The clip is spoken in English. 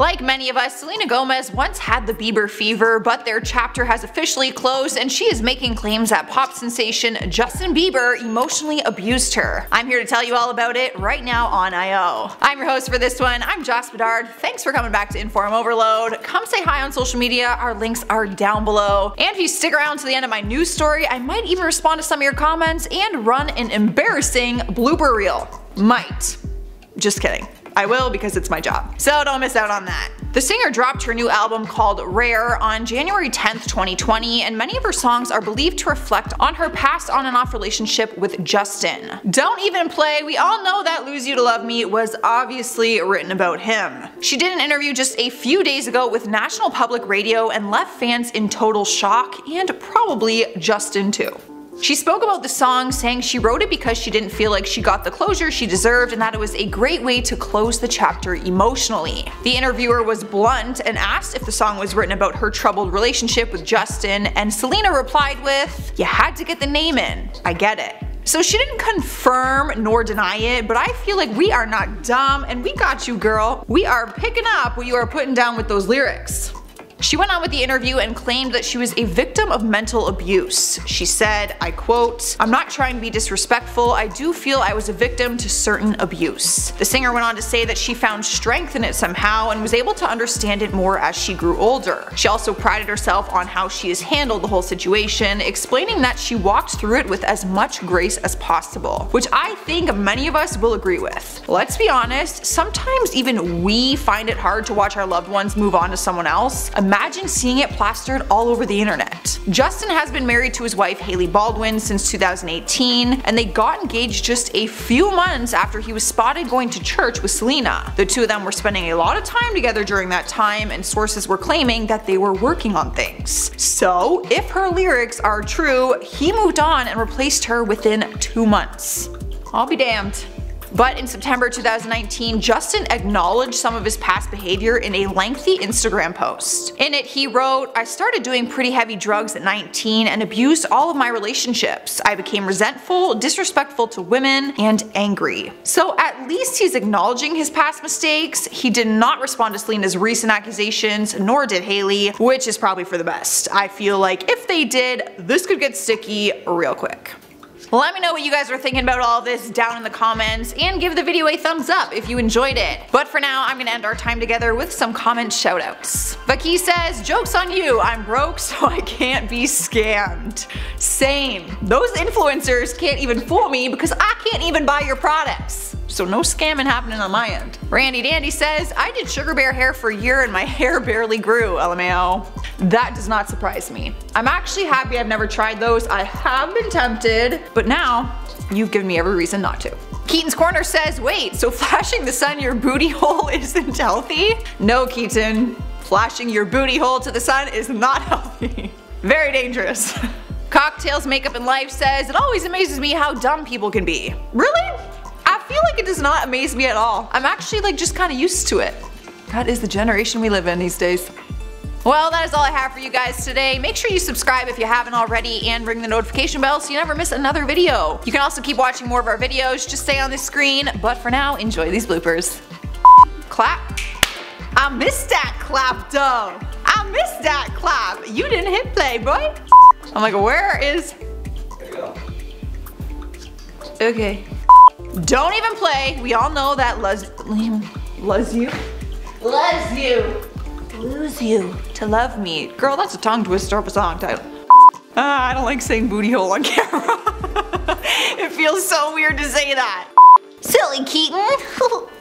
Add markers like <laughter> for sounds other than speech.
Like many of us, Selena Gomez once had the Bieber fever, but their chapter has officially closed and she is making claims that pop sensation Justin Bieber emotionally abused her. I'm here to tell you all about it right now on IO. I'm your host for this one, I'm Joss Bedard. Thanks for coming back to Inform Overload. Come say hi on social media, our links are down below. And if you stick around to the end of my news story, I might even respond to some of your comments and run an embarrassing blooper reel. Might. Just kidding. I will because it's my job. So don't miss out on that. The singer dropped her new album called Rare on January 10th, 2020, and many of her songs are believed to reflect on her past on and off relationship with Justin. Don't even play, we all know that Lose You to Love Me was obviously written about him. She did an interview just a few days ago with National Public Radio and left fans in total shock, and probably Justin too. She spoke about the song saying she wrote it because she didn't feel like she got the closure she deserved and that it was a great way to close the chapter emotionally. The interviewer was blunt and asked if the song was written about her troubled relationship with Justin and Selena replied with, you had to get the name in, I get it. So she didn't confirm nor deny it, but I feel like we are not dumb and we got you girl. We are picking up what you are putting down with those lyrics. She went on with the interview and claimed that she was a victim of mental abuse. She said, I quote, I'm not trying to be disrespectful, I do feel I was a victim to certain abuse. The singer went on to say that she found strength in it somehow and was able to understand it more as she grew older. She also prided herself on how she has handled the whole situation, explaining that she walked through it with as much grace as possible, which I think many of us will agree with. Let's be honest, sometimes even we find it hard to watch our loved ones move on to someone else. Seeing it plastered all over the internet. Justin has been married to his wife Hailey Baldwin since 2018, and they got engaged just a few months after he was spotted going to church with Selena. The two of them were spending a lot of time together during that time, and sources were claiming that they were working on things. So, if her lyrics are true, he moved on and replaced her within two months. I'll be damned. But in September 2019, Justin acknowledged some of his past behavior in a lengthy Instagram post. In it, he wrote, I started doing pretty heavy drugs at 19 and abused all of my relationships. I became resentful, disrespectful to women, and angry. So at least he's acknowledging his past mistakes. He did not respond to Selena's recent accusations, nor did Hailey, which is probably for the best. I feel like if they did, this could get sticky real quick. Let me know what you guys are thinking about all this down in the comments and give the video a thumbs up if you enjoyed it. But for now, I'm gonna end our time together with some comment shoutouts. Vaki says, joke's on you, I'm broke <laughs> so I can't be scammed. Same. Those influencers can't even fool me because I can't even buy your products. So no scamming happening on my end. Randy Dandy says, I did sugar bear hair for a year and my <laughs> hair barely grew, LMAO. That does not surprise me. I'm actually happy I've never tried those. I have been tempted, but now you've given me every reason not to. Keaton's Corner says, wait, so <laughs> flashing the sun your booty hole isn't healthy? No, Keaton. Flashing your booty hole to the sun is not <laughs> healthy. Very dangerous. <laughs> Cocktails Makeup and Life says, it always amazes me how dumb people can be. Really? I feel like it does not amaze me at all. I'm actually like just kind of used to it. That is the generation we live in these days. Well, that is all I have for you guys today. Make sure you subscribe if you haven't already and ring the notification bell so you never miss another video. You can also keep watching more of our videos, just stay on the screen, but for now, enjoy these bloopers. Clap. I missed that clap though. I missed that clap. You didn't hit play, boy. I'm like, where is... Okay. Don't even play. We all know that. Luz you? Luz you lose you to love me. Girl, that's a tongue twister of a song title. Uh, I don't like saying booty hole on <laughs> camera. it feels so weird to say that. Silly Keaton. <laughs>